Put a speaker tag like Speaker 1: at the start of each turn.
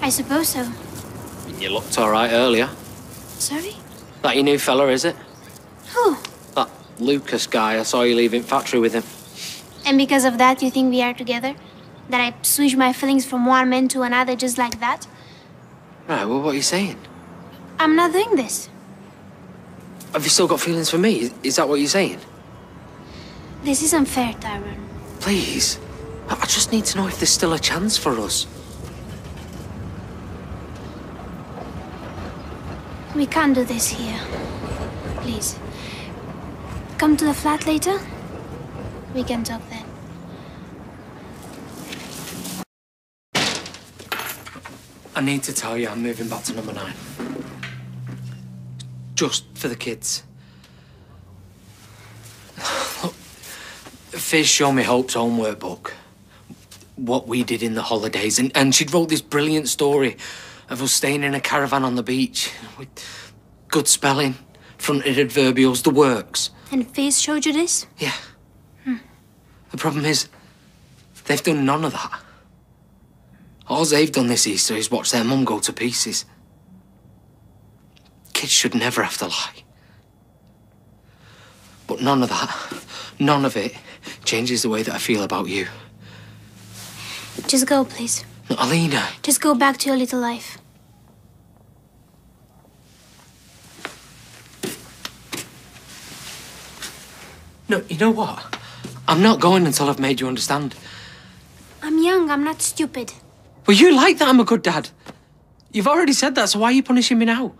Speaker 1: I suppose so.
Speaker 2: You looked all right earlier.
Speaker 1: Sorry?
Speaker 2: That your new fella, is it?
Speaker 1: Who?
Speaker 2: That Lucas guy, I saw you leaving factory with him.
Speaker 1: And because of that, you think we are together? That I switch my feelings from one man to another just like that?
Speaker 2: Right, well, what are you saying?
Speaker 1: I'm not doing this.
Speaker 2: Have you still got feelings for me? Is, is that what you're saying?
Speaker 1: This isn't fair, Tyrone.
Speaker 2: Please. I, I just need to know if there's still a chance for us.
Speaker 1: We can't do this here. Please. Come to the flat later. We can talk then.
Speaker 2: I need to tell you I'm moving back to number nine. Just for the kids. Look, Fizz showed me Hope's homework book. What we did in the holidays, and, and she'd wrote this brilliant story of us staying in a caravan on the beach with good spelling, fronted adverbials, the works.
Speaker 1: And Fizz showed you this?
Speaker 2: Yeah. Hmm. The problem is, they've done none of that. All they've done this Easter is watch their mum go to pieces. Kids should never have to lie. But none of that, none of it, changes the way that I feel about you.
Speaker 1: Just go, please.
Speaker 2: Alina,
Speaker 1: Just go back to your little life.
Speaker 2: no, you know what? I'm not going until I've made you understand.
Speaker 1: I'm young, I'm not stupid.
Speaker 2: Well, you like that I'm a good dad. You've already said that, so why are you punishing me now?